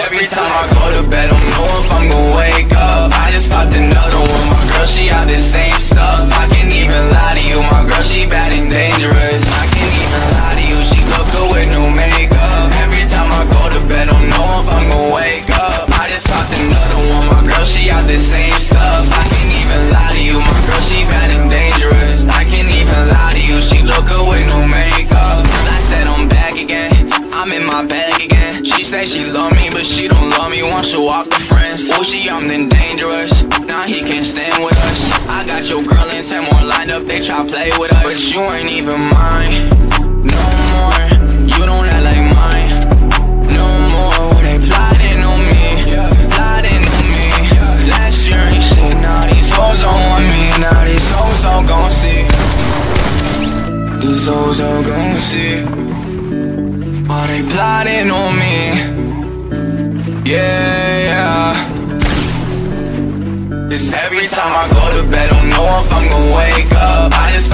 Every time I go to bed, I don't know if I'm gonna in my bag again. She say she love me, but she don't love me. Wants to walk the friends. Oh, she young then dangerous. Now he can't stand with us. I got your girl and ten more lined up. They try play with us, but you ain't even mine. No more. You don't act like mine. No more. They plotting on me. Plotting on me. Last year ain't shit. Now these hoes don't want me. Now these hoes all gon' see. These hoes all gon' see. Are they plotting on me? Yeah, yeah It's every time I go to bed Don't know if I'm gonna wake up I just